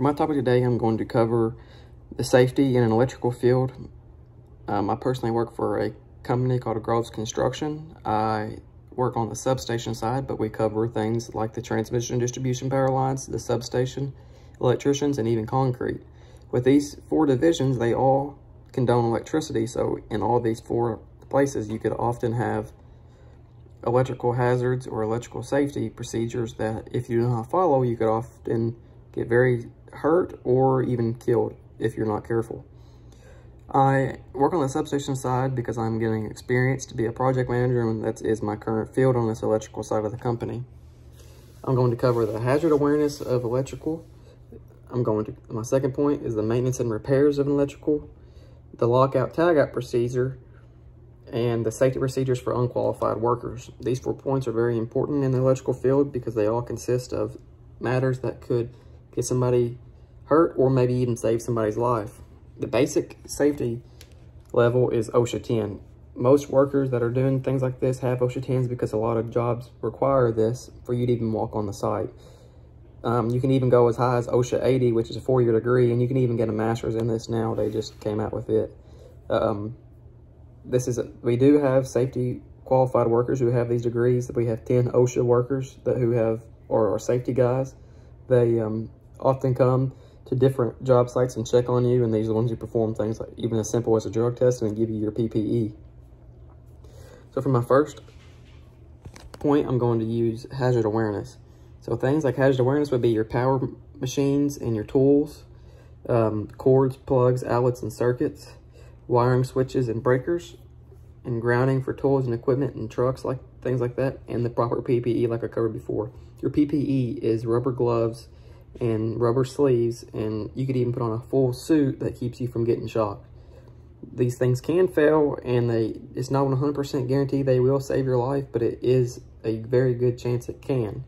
For my topic today, I'm going to cover the safety in an electrical field. Um, I personally work for a company called Groves Construction. I work on the substation side, but we cover things like the transmission and distribution power lines, the substation, electricians, and even concrete. With these four divisions, they all condone electricity, so in all these four places, you could often have electrical hazards or electrical safety procedures that if you do not follow, you could often get very hurt or even killed if you're not careful. I work on the substation side because I'm getting experience to be a project manager and that is my current field on this electrical side of the company. I'm going to cover the hazard awareness of electrical. I'm going to, my second point is the maintenance and repairs of an electrical, the lockout tagout procedure, and the safety procedures for unqualified workers. These four points are very important in the electrical field because they all consist of matters that could get somebody hurt or maybe even save somebody's life. The basic safety level is OSHA 10. Most workers that are doing things like this have OSHA 10s because a lot of jobs require this for you to even walk on the site. Um, you can even go as high as OSHA 80, which is a four-year degree, and you can even get a master's in this now. They just came out with it. Um, this is a, we do have safety qualified workers who have these degrees. We have 10 OSHA workers that who have or are safety guys. They um, often come to different job sites and check on you, and these are the ones who perform things like even as simple as a drug test and give you your PPE. So for my first point, I'm going to use hazard awareness. So things like hazard awareness would be your power machines and your tools, um, cords, plugs, outlets, and circuits, wiring switches and breakers, and grounding for tools and equipment and trucks, like things like that, and the proper PPE like I covered before. Your PPE is rubber gloves, and rubber sleeves, and you could even put on a full suit that keeps you from getting shocked. These things can fail, and they it's not 100% guarantee they will save your life, but it is a very good chance it can.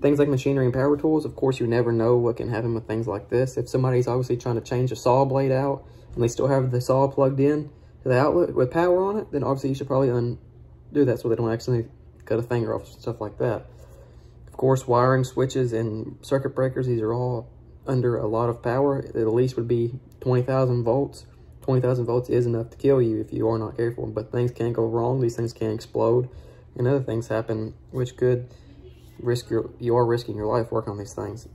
Things like machinery and power tools, of course, you never know what can happen with things like this. If somebody's obviously trying to change a saw blade out, and they still have the saw plugged in to the outlet with power on it, then obviously you should probably undo that so they don't accidentally cut a finger off, stuff like that course, wiring switches and circuit breakers, these are all under a lot of power. At least would be 20,000 volts. 20,000 volts is enough to kill you if you are not careful, but things can go wrong. These things can explode and other things happen, which could risk your, you are risking your life working on these things.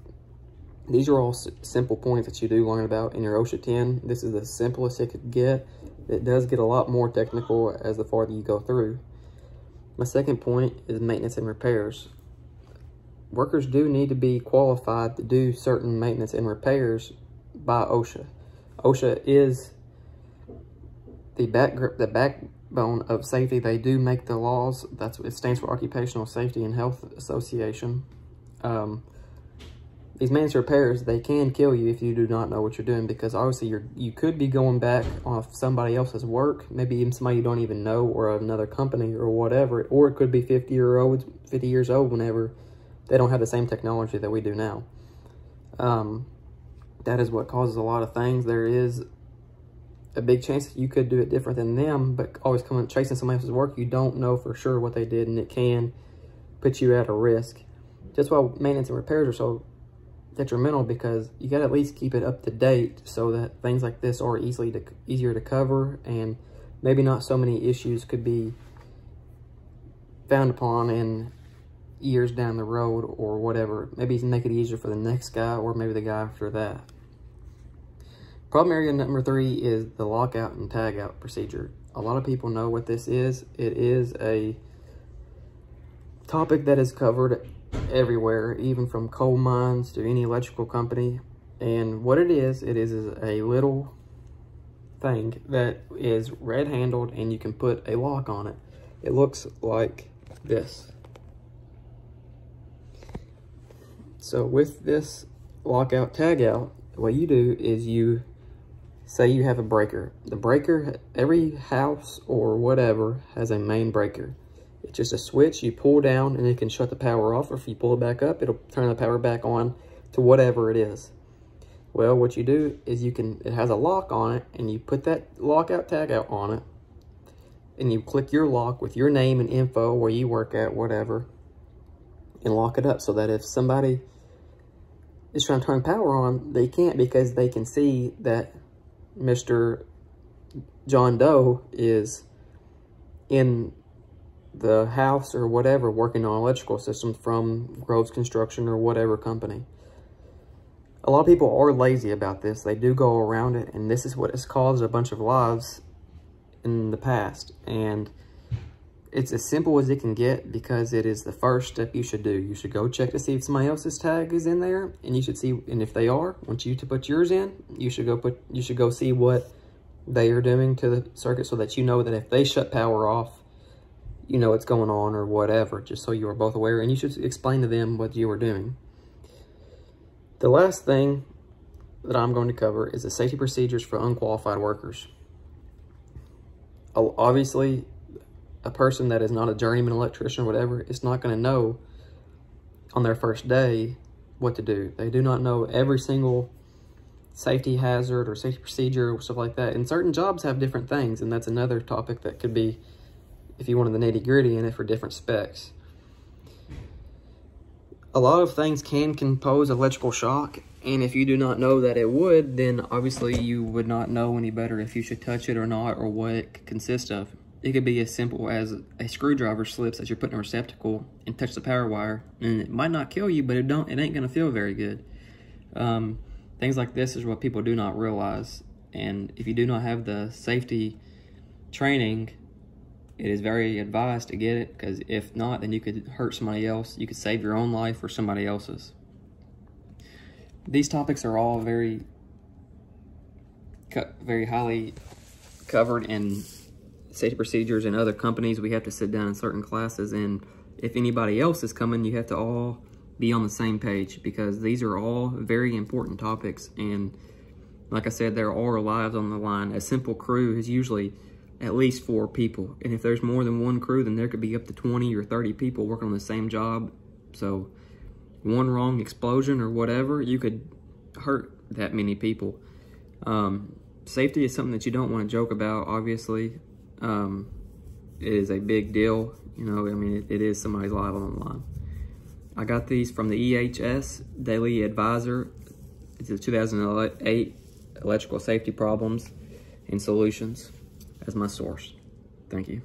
These are all simple points that you do learn about in your OSHA 10. This is the simplest it could get. It does get a lot more technical as the farther you go through. My second point is maintenance and repairs workers do need to be qualified to do certain maintenance and repairs by OSHA. OSHA is the back the backbone of safety. They do make the laws. That's it stands for Occupational Safety and Health Association. Um, these maintenance repairs they can kill you if you do not know what you're doing because obviously you're you could be going back off somebody else's work, maybe even somebody you don't even know or another company or whatever, or it could be 50 year old 50 years old whenever they don't have the same technology that we do now. Um, that is what causes a lot of things. There is a big chance you could do it different than them, but always coming chasing somebody else's work, you don't know for sure what they did, and it can put you at a risk. That's why maintenance and repairs are so detrimental because you got to at least keep it up to date so that things like this are easily to, easier to cover and maybe not so many issues could be found upon and years down the road or whatever. Maybe make it easier for the next guy or maybe the guy after that. Problem area number three is the lockout and tagout procedure. A lot of people know what this is. It is a topic that is covered everywhere, even from coal mines to any electrical company. And what it is, it is a little thing that is red handled and you can put a lock on it. It looks like this. So with this lockout tagout, what you do is you say you have a breaker. The breaker, every house or whatever has a main breaker. It's just a switch you pull down and it can shut the power off or if you pull it back up, it'll turn the power back on to whatever it is. Well, what you do is you can, it has a lock on it and you put that lockout tagout on it and you click your lock with your name and info where you work at, whatever, and lock it up so that if somebody is trying to turn power on, they can't because they can see that Mr. John Doe is in the house or whatever working on electrical systems from Groves Construction or whatever company. A lot of people are lazy about this. They do go around it, and this is what has caused a bunch of lives in the past. And it's as simple as it can get because it is the first step you should do. You should go check to see if somebody else's tag is in there, and you should see, and if they are, want you to put yours in, you should go put, you should go see what they are doing to the circuit so that you know that if they shut power off, you know what's going on or whatever, just so you are both aware, and you should explain to them what you are doing. The last thing that I'm going to cover is the safety procedures for unqualified workers. Obviously, a person that is not a journeyman electrician or whatever is not going to know on their first day what to do. They do not know every single safety hazard or safety procedure or stuff like that. And certain jobs have different things, and that's another topic that could be, if you wanted the nitty gritty in it for different specs. A lot of things can compose electrical shock, and if you do not know that it would, then obviously you would not know any better if you should touch it or not, or what it consists of. It could be as simple as a screwdriver slips as you're putting a receptacle and touch the power wire, and it might not kill you, but it don't it ain't gonna feel very good. Um, things like this is what people do not realize, and if you do not have the safety training, it is very advised to get it because if not, then you could hurt somebody else. You could save your own life or somebody else's. These topics are all very, very highly covered in safety procedures in other companies. We have to sit down in certain classes. And if anybody else is coming, you have to all be on the same page because these are all very important topics. And like I said, there are lives on the line. A simple crew is usually at least four people. And if there's more than one crew, then there could be up to 20 or 30 people working on the same job. So one wrong explosion or whatever, you could hurt that many people. Um, safety is something that you don't want to joke about, obviously. Um, it is a big deal. You know, I mean, it, it is somebody's life on the line. I got these from the EHS Daily Advisor. It's a 2008 Electrical Safety Problems and Solutions as my source. Thank you.